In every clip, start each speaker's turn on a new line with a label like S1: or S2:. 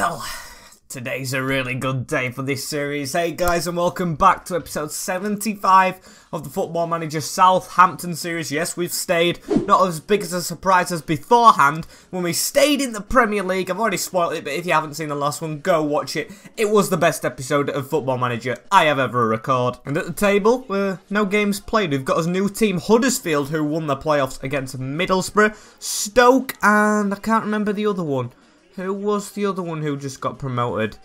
S1: Well, today's a really good day for this series. Hey guys, and welcome back to episode 75 of the Football Manager Southampton series. Yes, we've stayed. Not as big as a surprise as beforehand when we stayed in the Premier League. I've already spoiled it, but if you haven't seen the last one, go watch it. It was the best episode of Football Manager I have ever recorded. And at the table, uh, no games played. We've got a new team, Huddersfield, who won the playoffs against Middlesbrough, Stoke, and I can't remember the other one. Who was the other one who just got promoted?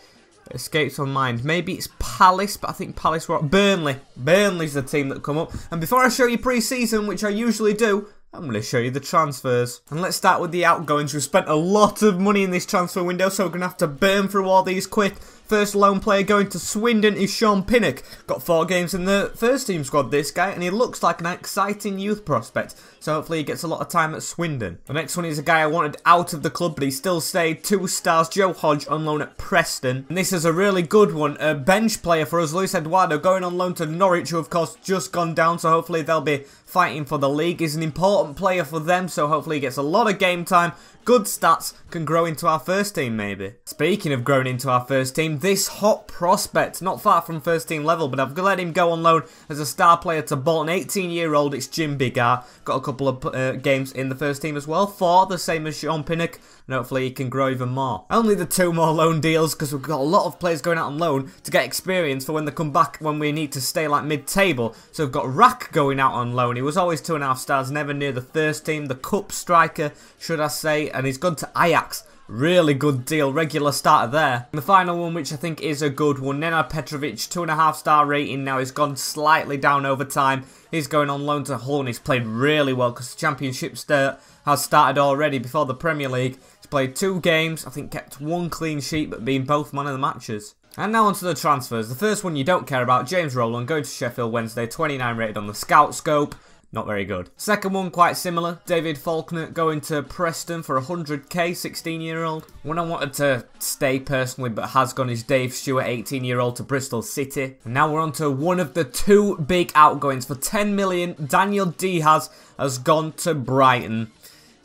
S1: Escapes on mind. Maybe it's Palace, but I think Palace were... Burnley. Burnley's the team that come up. And before I show you pre-season, which I usually do, I'm going to show you the transfers. And let's start with the outgoings. We've spent a lot of money in this transfer window, so we're going to have to burn through all these quick. First loan player going to Swindon is Sean Pinnock. Got four games in the first team squad, this guy, and he looks like an exciting youth prospect. So hopefully he gets a lot of time at Swindon. The next one is a guy I wanted out of the club, but he still stayed. Two stars, Joe Hodge on loan at Preston. And this is a really good one. A bench player for us, Luis Eduardo, going on loan to Norwich, who of course just gone down. So hopefully they'll be fighting for the league. He's an important player for them, so hopefully he gets a lot of game time good stats can grow into our first team maybe. Speaking of growing into our first team, this hot prospect, not far from first team level, but I've let him go on loan as a star player to Bolton. 18 year old, it's Jim Bigar. Got a couple of uh, games in the first team as well. Four, the same as Sean Pinnock and hopefully he can grow even more. Only the two more loan deals because we've got a lot of players going out on loan to get experience for when they come back when we need to stay like mid-table. So we've got Rack going out on loan. He was always two and a half stars, never near the first team. The cup striker, should I say, and he's gone to Ajax. Really good deal, regular starter there. And the final one, which I think is a good one, Nenad Petrovic, two and a half star rating now. He's gone slightly down over time. He's going on loan to Hull he's played really well because the championship start has started already before the Premier League. Played two games, I think kept one clean sheet, but being both man of the matches. And now onto the transfers. The first one you don't care about, James Rowland going to Sheffield Wednesday, 29 rated on the Scout Scope. Not very good. Second one, quite similar. David Faulkner going to Preston for 100k, 16 year old. One I wanted to stay personally, but has gone is Dave Stewart, 18 year old to Bristol City. And now we're on to one of the two big outgoings for 10 million. Daniel Diaz has gone to Brighton.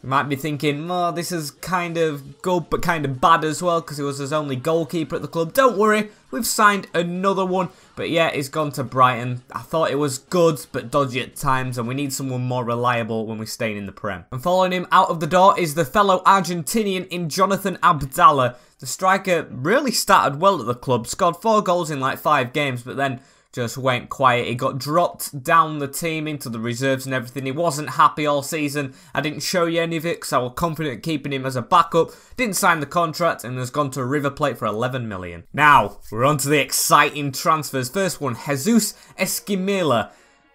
S1: You might be thinking, oh, this is kind of good but kind of bad as well because he was his only goalkeeper at the club. Don't worry, we've signed another one. But yeah, he's gone to Brighton. I thought it was good but dodgy at times and we need someone more reliable when we're staying in the Prem. And following him out of the door is the fellow Argentinian in Jonathan Abdallah. The striker really started well at the club, scored four goals in like five games, but then just went quiet. He got dropped down the team into the reserves and everything. He wasn't happy all season. I didn't show you any of it because I was confident keeping him as a backup. Didn't sign the contract and has gone to River Plate for 11 million. Now, we're on to the exciting transfers. First one, Jesus Esquimila.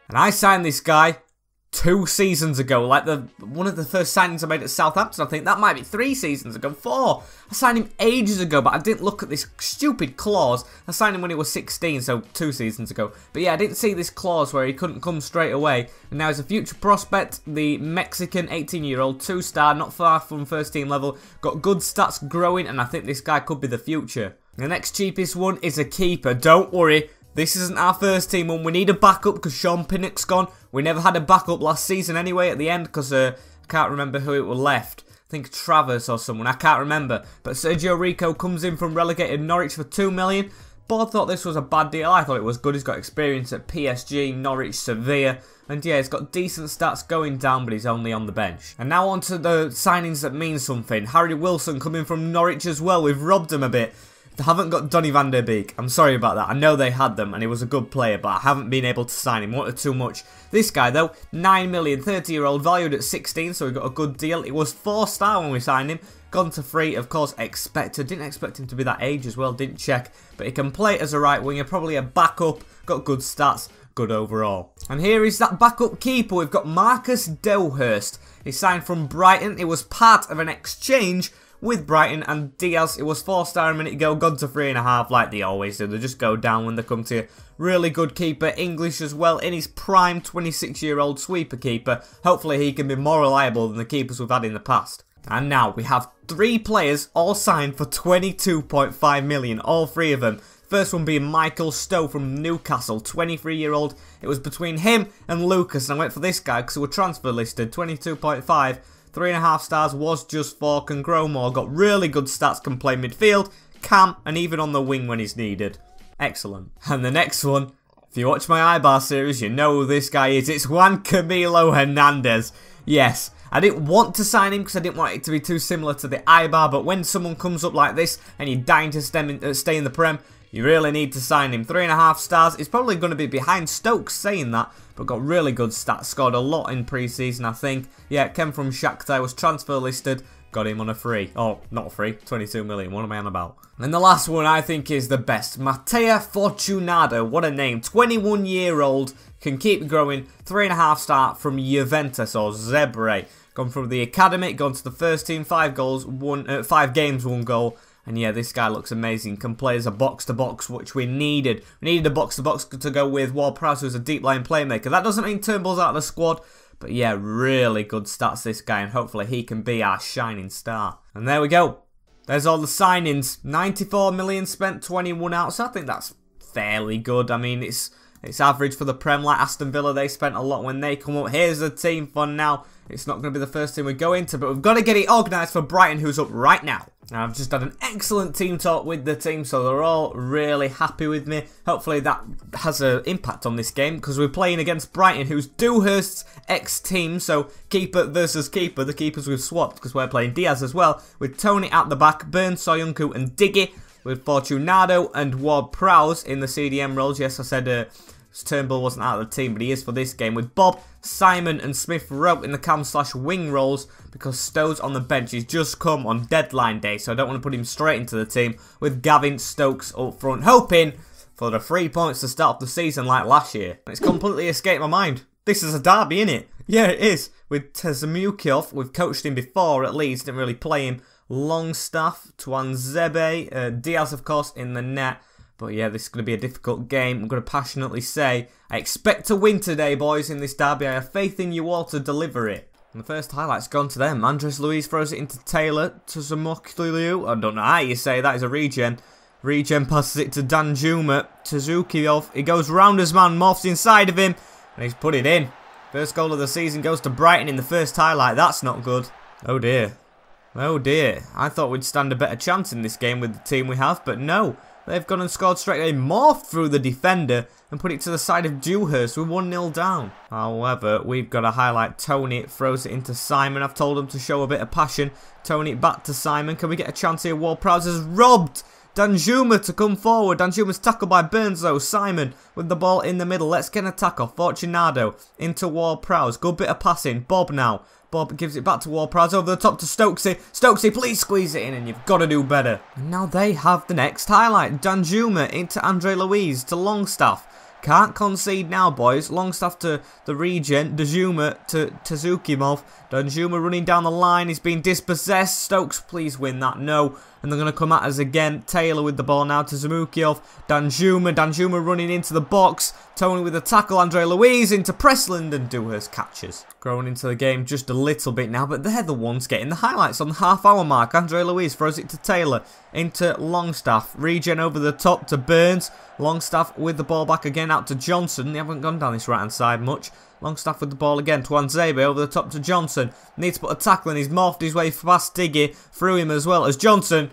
S1: And I signed this guy two seasons ago, like the one of the first signings I made at Southampton, I think that might be three seasons ago, four. I signed him ages ago, but I didn't look at this stupid clause. I signed him when he was 16, so two seasons ago. But yeah, I didn't see this clause where he couldn't come straight away. And now he's a future prospect, the Mexican 18-year-old, two-star, not far from first team level, got good stats growing, and I think this guy could be the future. The next cheapest one is a keeper. Don't worry, this isn't our first team one. We need a backup because Sean Pinnock's gone. We never had a backup last season anyway at the end because uh, I can't remember who it was left. I think Travers or someone. I can't remember. But Sergio Rico comes in from relegated Norwich for 2 million. Both thought this was a bad deal. I thought it was good. He's got experience at PSG, Norwich, Sevilla. And yeah, he's got decent stats going down, but he's only on the bench. And now on to the signings that mean something. Harry Wilson coming from Norwich as well. We've robbed him a bit. They haven't got Donny van der Beek. I'm sorry about that. I know they had them and he was a good player, but I haven't been able to sign him. Wanted too much. This guy, though, 9 million, 30 year old, valued at 16, so we got a good deal. It was 4 star when we signed him. Gone to free, of course, expected. Didn't expect him to be that age as well, didn't check. But he can play as a right winger, probably a backup. Got good stats, good overall. And here is that backup keeper. We've got Marcus Dewhurst. He signed from Brighton. It was part of an exchange with Brighton and Diaz. It was four star a minute ago, gone to three and a half like they always do. They just go down when they come to you. Really good keeper, English as well, in his prime 26 year old sweeper keeper. Hopefully he can be more reliable than the keepers we've had in the past. And now we have three players all signed for 22.5 million, all three of them. First one being Michael Stowe from Newcastle, 23 year old. It was between him and Lucas, and I went for this guy because we were transfer listed, 22.5. three and a half stars was just for. Can grow more. Got really good stats. Can play midfield, cam, and even on the wing when he's needed. Excellent. And the next one, if you watch my Eibar series, you know who this guy is. It's Juan Camilo Hernandez. Yes, I didn't want to sign him because I didn't want it to be too similar to the Eibar, but when someone comes up like this and you're dying to uh, stay in the Prem, you really need to sign him. Three and a half stars. He's probably going to be behind Stokes saying that, but got really good stats. Scored a lot in pre-season, I think. Yeah, came from Shakhtar, was transfer listed. Got him on a free. Oh, not free. 22 million. What am I on about? And the last one I think is the best. Matteo Fortunato. What a name. 21 year old. Can keep growing. Three and a half star from Juventus or Zebre. Gone from the academy. Gone to the first team. Five goals. One. Uh, five games. One goal. And yeah, this guy looks amazing. Can play as a box-to-box, -box, which we needed. We needed a box-to-box -to, -box to go with Ward-Prowse, who's a deep line playmaker. That doesn't mean Turnbull's out of the squad, but yeah, really good stats this guy, and hopefully he can be our shining star. And there we go. There's all the signings. 94 million spent, 21 out, I think that's fairly good. I mean, it's it's average for the Prem, like Aston Villa, they spent a lot when they come up. Here's the team for now. It's not going to be the first team we go into, but we've got to get it organised for Brighton, who's up right now. Now, I've just had an excellent team talk with the team, so they're all really happy with me. Hopefully that has an impact on this game, because we're playing against Brighton, who's Dewhurst's ex-team, so keeper versus keeper. The keepers we've swapped, because we're playing Diaz as well, with Tony at the back, Burns, Soyuncu and Diggy, with Fortunato and Ward-Prowse in the CDM roles. Yes, I said uh, Turnbull wasn't out of the team, but he is for this game, with Bob, Simon and Smith Rowe in the cam slash wing roles because Stowe's on the bench. He's just come on deadline day, so I don't want to put him straight into the team with Gavin Stokes up front, hoping for the three points to start off the season like last year. It's completely escaped my mind. This is a derby, isn't it? Yeah, it is. With Tezmukiov, we've coached him before at least, didn't really play him. Longstaff, Tuanzebe, uh, Diaz, of course, in the net. But yeah, this is going to be a difficult game. I'm going to passionately say, I expect to win today, boys, in this derby. I have faith in you all to deliver it. And the first highlight's gone to them. Andres Luiz throws it into Taylor to Zamokliu. I don't know how you say that is a regen. Regen passes it to Dan Danjuma. To Zukiov. He goes round his man, morphs inside of him. And he's put it in. First goal of the season goes to Brighton in the first highlight. That's not good. Oh dear. Oh dear. I thought we'd stand a better chance in this game with the team we have, but no. They've gone and scored straight away, morphed through the defender and put it to the side of Dewhurst. We're 1-0 down. However, we've got to highlight Tony. Throws it into Simon. I've told him to show a bit of passion. Toney back to Simon. Can we get a chance here? Ward-Prowse has robbed Danjuma to come forward. Danjuma's tackled by Burns though. Simon with the ball in the middle. Let's get an attack off. Fortunato into Ward-Prowse. Good bit of passing. Bob now. Bob gives it back to Ward-Prowse over the top to Stokesy. Stokesy, please squeeze it in and you've got to do better. And now they have the next highlight. Danjuma into Andre Luiz to Longstaff. Can't concede now, boys. Longstaff to the regen. Danjuma to Tazukimov. Danjuma running down the line. He's been dispossessed. Stokes, please win that. No and they're going to come at us again. Taylor with the ball now to Zamukiov. Danjuma, Danjuma running into the box. Tony with a tackle, Andre Luiz into Pressland and Dewhurst catches. Growing into the game just a little bit now, but they're the ones getting the highlights on the half hour mark. Andre Luiz throws it to Taylor, into Longstaff. Regen over the top to Burns. Longstaff with the ball back again out to Johnson. They haven't gone down this right hand side much. Longstaff with the ball again. Tuanzebe over the top to Johnson. Needs to put a tackle and he's morphed his way past Diggy. Through him as well as Johnson.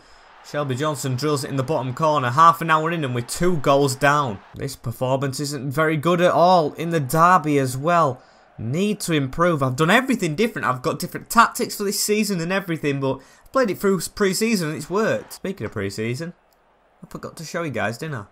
S1: Shelby Johnson drills it in the bottom corner. Half an hour in and with two goals down. This performance isn't very good at all. In the derby as well. Need to improve. I've done everything different. I've got different tactics for this season and everything. But I've played it through pre-season and it's worked. Speaking of pre-season. I forgot to show you guys, didn't I?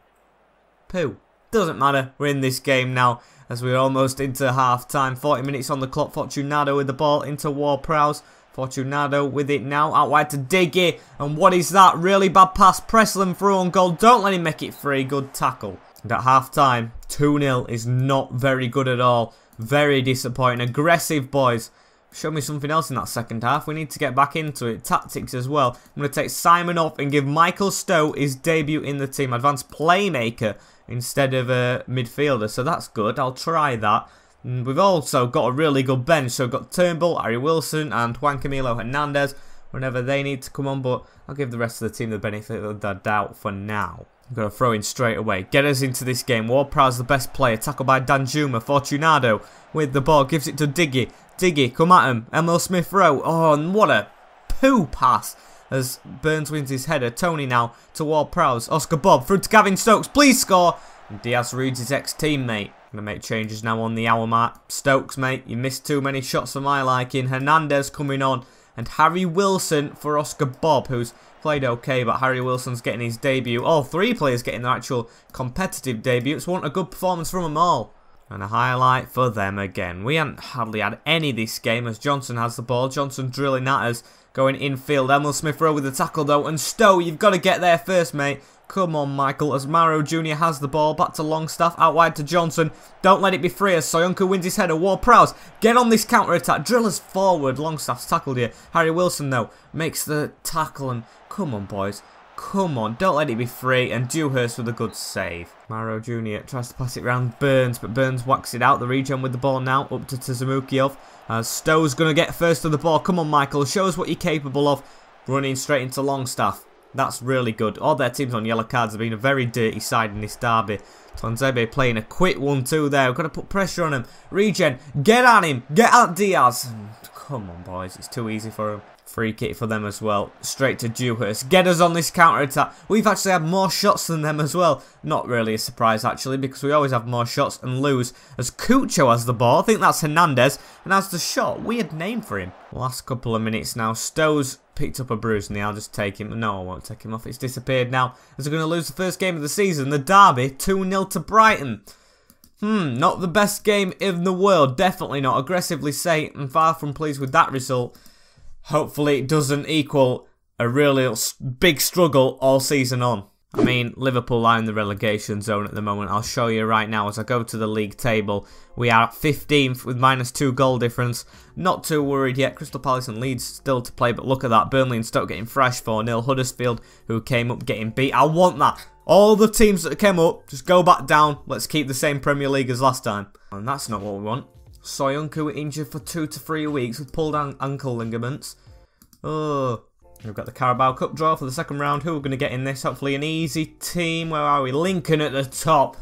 S1: Pooh. Doesn't matter. We're in this game now as we're almost into half time. 40 minutes on the clock. Fortunato with the ball into Ward-Prowse. Fortunato with it now. Out wide to Diggy. And what is that? Really bad pass. Pressland through on goal. Don't let him make it free. Good tackle. And at half time, 2-0 is not very good at all. Very disappointing. Aggressive, boys. Show me something else in that second half. We need to get back into it. Tactics as well. I'm going to take Simon off and give Michael Stowe his debut in the team. Advanced playmaker instead of a midfielder. So that's good. I'll try that. And we've also got a really good bench. So we've got Turnbull, Harry Wilson and Juan Camilo Hernandez whenever they need to come on. But I'll give the rest of the team the benefit of the doubt for now. I'm going to throw in straight away. Get us into this game. Ward-Prowse the best player. Tackled by Danjuma. Fortunato with the ball. Gives it to Diggy. Diggy, come at him. Emil Smith-Rowe. Oh, and what a poo pass as Burns wins his header. Tony now to Ward-Prowse. Oscar Bob through to Gavin Stokes. Please score. And Diaz reads his ex-teammate. To make changes now on the hour mark. Stokes, mate, you missed too many shots for my liking. Hernandez coming on. And Harry Wilson for Oscar Bob, who's played okay, but Harry Wilson's getting his debut. All three players getting their actual competitive debuts. Want a good performance from them all. And a highlight for them again. We haven't hardly had any this game as Johnson has the ball. Johnson drilling at us. Going infield. Emil Smith-Rowe with the tackle though. And Stowe, you've got to get there first, mate. Come on, Michael, as Maro Jr. has the ball. Back to Longstaff, out wide to Johnson. Don't let it be free as Soyuncu wins his header. Ward-Prowse, get on this counter-attack. Drillers forward. Longstaff's tackled here. Harry Wilson, though, makes the tackle. And come on, boys. Come on, don't let it be free. And Dewhurst with a good save. Maro Jr. tries to pass it round Burns, but Burns whacks it out. The regen with the ball now, up to Tazumukiov. As uh, Stowe's going to get first to the ball. Come on, Michael, show us what you're capable of. Running straight into Longstaff. That's really good. All their teams on yellow cards have been a very dirty side in this derby. Tuanzebe playing a quick 1-2 there. We've got to put pressure on him. Regen, get at him. Get at Diaz. Hmm. Come on, boys. It's too easy for him. Free kick for them as well. Straight to Dewhurst. Get us on this counter-attack. We've actually had more shots than them as well. Not really a surprise, actually, because we always have more shots and lose. As Cucho has the ball. I think that's Hernandez. And has the shot. Weird name for him. Last couple of minutes now. Stowe's picked up a bruise and I'll just take him. No, I won't take him off. It's disappeared now. As we're going to lose the first game of the season. The Derby, 2-0 to Brighton. Hmm, not the best game in the world. Definitely not. Aggressively say, I'm far from pleased with that result. Hopefully it doesn't equal a really big struggle all season on. I mean, Liverpool are in the relegation zone at the moment. I'll show you right now as I go to the league table. We are 15th with minus 2 goal difference. Not too worried yet. Crystal Palace and Leeds still to play, but look at that. Burnley and Stoke getting fresh 4-0. Huddersfield, who came up, getting beat. I want that. All the teams that came up, just go back down. Let's keep the same Premier League as last time. And that's not what we want. Soyuncu injured for two to three weeks with pulled ankle ligaments. Oh, we've got the Carabao Cup draw for the second round. Who are going to get in this? Hopefully an easy team. Where are we? Lincoln at the top.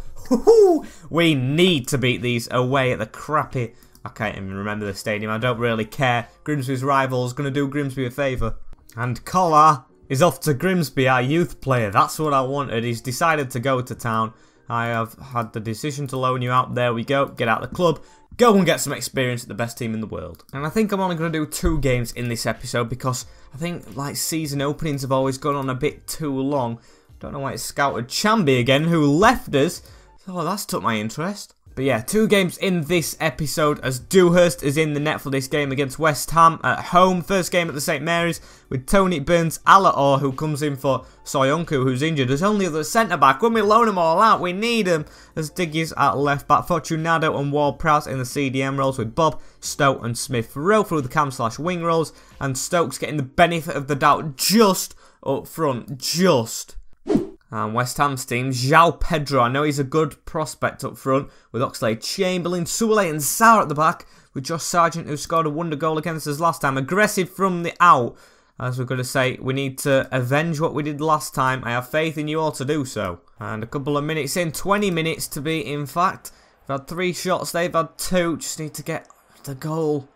S1: we need to beat these away at the crappy... I can't even remember the stadium. I don't really care. Grimsby's rivals going to do Grimsby a favour. And Collar is off to Grimsby, our youth player. That's what I wanted. He's decided to go to town. I have had the decision to loan you out. There we go. Get out the club. Go and get some experience at the best team in the world. And I think I'm only going to do two games in this episode because I think like season openings have always gone on a bit too long. Don't know why it's scouted Chambi again who left us. Oh, that's took my interest. But yeah, two games in this episode as Dewhurst is in the net for this game against West Ham at home. First game at the St Mary's with Tony Burns Alaor who comes in for Soyuncu who's injured. There's only the centre back. When we loan them all out, we need them. As Diggy's at left back. Fortunato and Ward-Prowse in the CDM roles with Bob, Stoke and Smith Rowe through the cam slash wing roles. And Stokes getting the benefit of the doubt just up front. Just. And West Ham's team, João Pedro. I know he's a good prospect up front with Oxlade Chamberlain, Soulé and Sarr at the back with Josh Sargent who scored a wonder goal against us last time. Aggressive from the out. As we're going to say, we need to avenge what we did last time. I have faith in you all to do so. And a couple of minutes in, 20 minutes to be in fact. We've had three shots, they've had two. Just need to get the goal.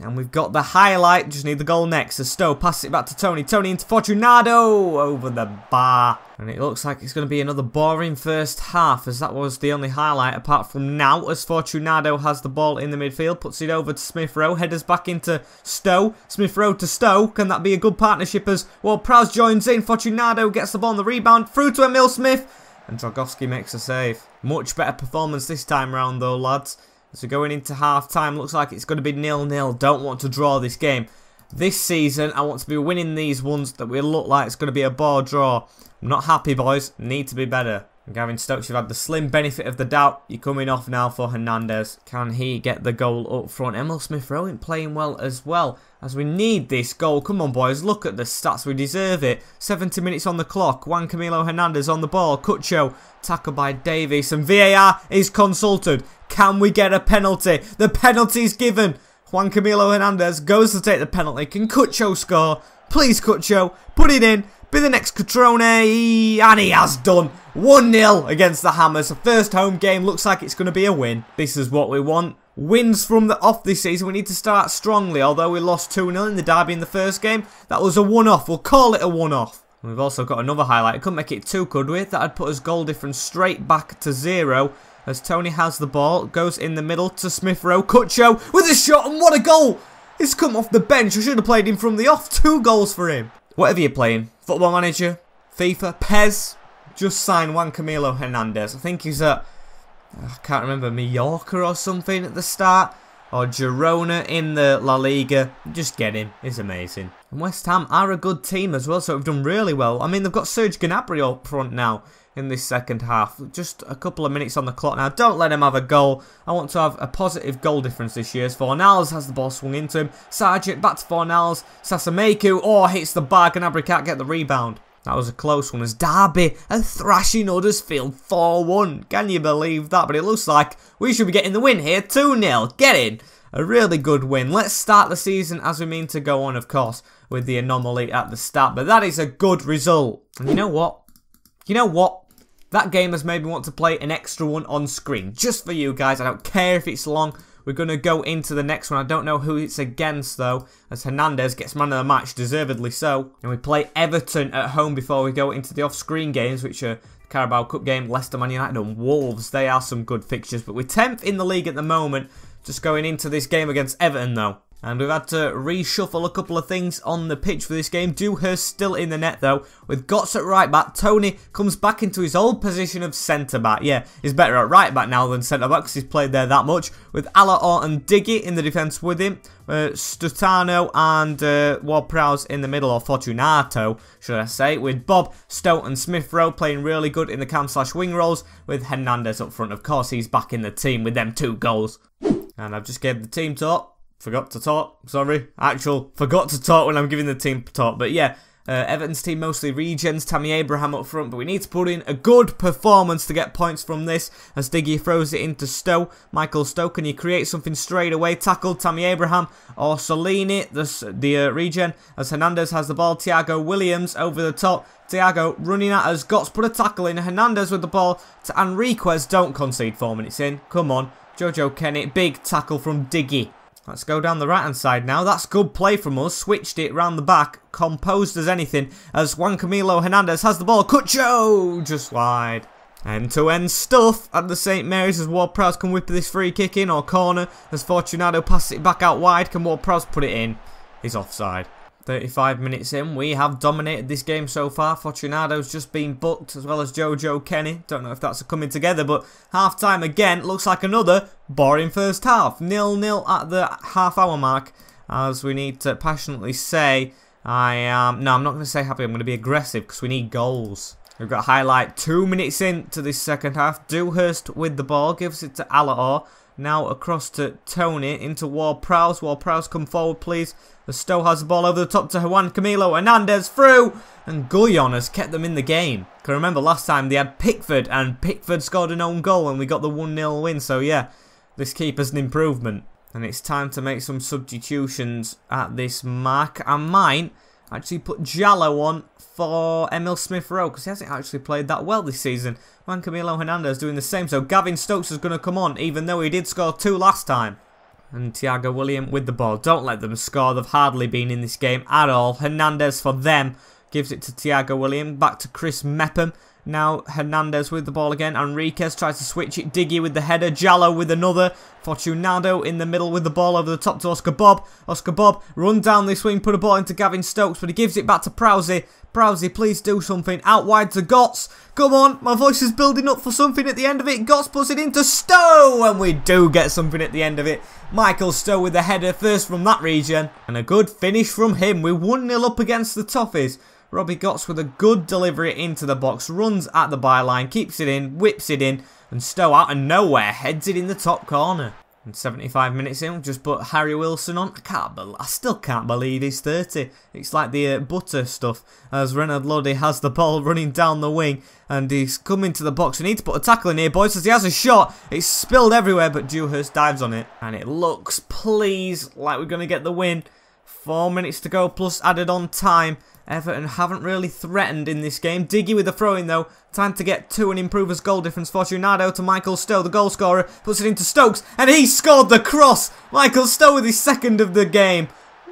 S1: And we've got the highlight, just need the goal next. As Stowe passes it back to Tony. Tony into Fortunato over the bar. And it looks like it's going to be another boring first half as that was the only highlight apart from now as Fortunato has the ball in the midfield. Puts it over to Smith Rowe. Headers back into Stowe. Smith Rowe to Stowe. Can that be a good partnership as well Prowse joins in. Fortunato gets the ball on the rebound. Through to Emil Smith. And Dragowski makes a save. Much better performance this time round though lads. So going into half time, looks like it's going to be nil-nil. Don't want to draw this game. This season, I want to be winning these ones that will look like it's going to be a ball draw. I'm not happy, boys. Need to be better. Gavin Stokes, you've had the slim benefit of the doubt. You're coming off now for Hernandez. Can he get the goal up front? Emil Smith-Rowe playing well as well. As we need this goal. Come on, boys. Look at the stats. We deserve it. 70 minutes on the clock. Juan Camilo Hernandez on the ball. Cucho. Tackle by Davies. And VAR is consulted. Can we get a penalty? The penalty's given. Juan Camilo Hernandez goes to take the penalty. Can Cucho score? Please, Cucho. Put it in. Be the next Cutrone. And he has done. 1-0 against the Hammers. First home game looks like it's going to be a win. This is what we want. Wins from the off this season. We need to start strongly. Although we lost 2-0 in the derby in the first game, that was a one-off. We'll call it a one-off. We've also got another highlight. Couldn't make it two, could we? That'd put us goal difference straight back to zero. As Tony has the ball, goes in the middle to Smith Rowe. Cucho with a shot, and what a goal! He's come off the bench. I should have played him from the off. Two goals for him. Whatever you're playing, Football Manager, FIFA, PES, just sign Juan Camilo Hernandez. I think he's at, I can't remember, Mallorca or something at the start. Or Girona in the La Liga. Just get him. He's amazing. And West Ham are a good team as well, so they've done really well. I mean, they've got Serge Gnabry up front now in this second half. Just a couple of minutes on the clock now. Don't let him have a goal. I want to have a positive goal difference this year. Fornals has the ball swung into him. Sargent back to Fornals. Sasameku. Oh, hits the bar. Gnabry can't get the rebound. That was a close one as Derby are thrashing Huddersfield 4-1. Can you believe that? But it looks like we should be getting the win here. 2-0. Get in. A really good win. Let's start the season as we mean to go on, of course, with the anomaly at the start. But that is a good result. And you know what? You know what? That game has made me want to play an extra one on screen. Just for you guys. I don't care if it's long. We're going to go into the next one. I don't know who it's against, though, as Hernandez gets man of the match, deservedly so. And we play Everton at home before we go into the off-screen games, which are Carabao Cup game, Leicester, Man United and Wolves. They are some good fixtures, but we're 10th in the league at the moment. Just going into this game against Everton, though. And we've had to reshuffle a couple of things on the pitch for this game. Dewhurst still in the net though, with Gotts at right back. Tony comes back into his old position of centre back. Yeah, he's better at right back now than centre back because he's played there that much. With Alaor and Diggy in the defence with him. Uh, Stutano and uh, Ward-Prowse in the middle, or Fortunato, should I say. With Bob, Stoat and Smith Rowe playing really good in the cam slash wing roles. With Hernandez up front, of course, he's back in the team with them two goals. And I've just gave the team talk forgot to talk. Sorry, actual forgot to talk when I'm giving the team talk. But yeah, uh, Everton's team mostly regens. Tammy Abraham up front, but we need to put in a good performance to get points from this. As Diggy throws it into Stowe, Michael Stowe, can you create something straight away? Tackled Tammy Abraham or Solini, the the uh, regen. As Hernandez has the ball, Thiago Williams over the top. Thiago running at us, Gotts put a tackle in. Hernandez with the ball to Enriquez. Don't concede four minutes in. Come on. Jojo Kenny, big tackle from Diggy. Let's go down the right hand side now. That's good play from us. Switched it round the back. Composed as anything. As Juan Camilo Hernandez has the ball. Cucho! Just wide. End-to-end -end stuff at the St. Mary's as Ward-Prowse can whip this free kick in or corner. As Fortunato passes it back out wide. Can Ward-Prowse put it in? He's offside. 35 minutes in, we have dominated this game so far. Fortunato's just been booked, as well as Jojo Kenny. Don't know if that's coming together, but half-time again looks like another boring first half. Nil-nil at the half-hour mark, as we need to passionately say, I am... no, I'm not going to say happy, I'm going to be aggressive, because we need goals. We've got highlight two minutes into this second half. Dewhurst with the ball, gives it to Alaor. Now across to Tony, into Ward-Prowse. Ward-Prowse, come forward, please. The Stowe has the ball over the top to Juan Camilo Hernandez through. And Guyon has kept them in the game. Can remember last time they had Pickford, and Pickford scored an own goal, and we got the 1-0 win. So yeah, this keeper's an improvement. And it's time to make some substitutions at this mark. And might actually put Jallo on for Emil Smith Rowe because he hasn't actually played that well this season. Juan Camilo Hernandez doing the same. So Gavin Stokes is going to come on even though he did score two last time. And Thiago William with the ball. Don't let them score. They've hardly been in this game at all. Hernandez for them. Gives it to Thiago William. Back to Chris Mepham. Now Hernandez with the ball again. Enriquez tries to switch it. Diggy with the header. Jallo with another. Fortunato in the middle with the ball over the top to Oscar Bob. Oscar Bob run down this wing, put a ball into Gavin Stokes, but he gives it back to Prowsey. Prowsey, please do something. Out wide to Gotts. Come on, my voice is building up for something at the end of it. Gotts puts it into Stowe, and we do get something at the end of it. Michael Stowe with the header first from that region, and a good finish from him. We're 1-0 up against the Toffees. Robbie Gotts with a good delivery into the box, runs at the byline, keeps it in, whips it in, and Stowe out of nowhere heads it in the top corner. And 75 minutes in, just put Harry Wilson on. I can't, be I still can't believe he's 30. It's like the uh, butter stuff. As Renan Lodi has the ball running down the wing, and he's coming to the box. We need to put a tackle in here, boys, as he has a shot. It's spilled everywhere, but Dewhurst dives on it, and it looks, please, like we're going to get the win. Four minutes to go, plus added on time Everton haven't really threatened in this game. Diggy with the throw-in though. Time to get two and improve his goal difference. Fortunato to Michael Stowe, the goal scorer. Puts it into Stokes and he scored the cross. Michael Stowe with his second of the game.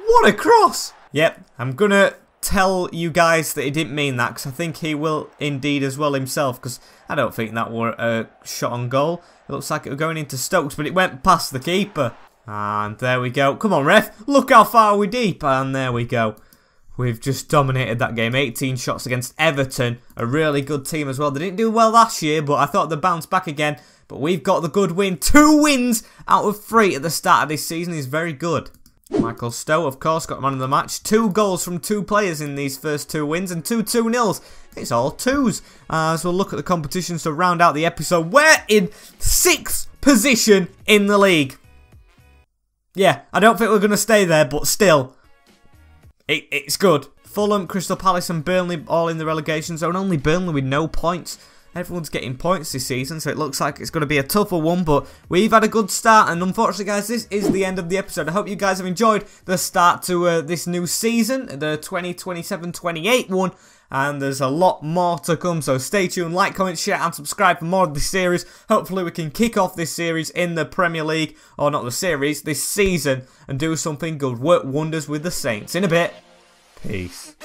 S1: What a cross. Yep, I'm going to tell you guys that he didn't mean that because I think he will indeed as well himself because I don't think that were a shot on goal. It looks like it was going into Stokes but it went past the keeper. And there we go. Come on, ref. Look how far we're deep. And there we go. We've just dominated that game. 18 shots against Everton. A really good team as well. They didn't do well last year, but I thought they'd bounce back again. But we've got the good win. Two wins out of three at the start of this season is very good. Michael Stowe, of course, got man of the match. Two goals from two players in these first two wins and two 2 nils. It's all twos. Uh, as we'll look at the competitions to round out the episode. We're in sixth position in the league. Yeah, I don't think we're going to stay there, but still, it, it's good. Fulham, Crystal Palace and Burnley all in the relegation zone. Only Burnley with no points. Everyone's getting points this season, so it looks like it's going to be a tougher one, but we've had a good start, and unfortunately, guys, this is the end of the episode. I hope you guys have enjoyed the start to uh, this new season, the 2027-28 one, and there's a lot more to come, so stay tuned, like, comment, share, and subscribe for more of this series. Hopefully, we can kick off this series in the Premier League, or not the series, this season, and do something good, work wonders with the Saints. In a bit, peace.